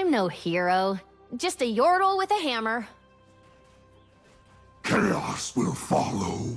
I'm no hero. Just a yordle with a hammer. Chaos will follow.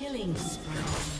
Killing spree.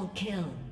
Double kill.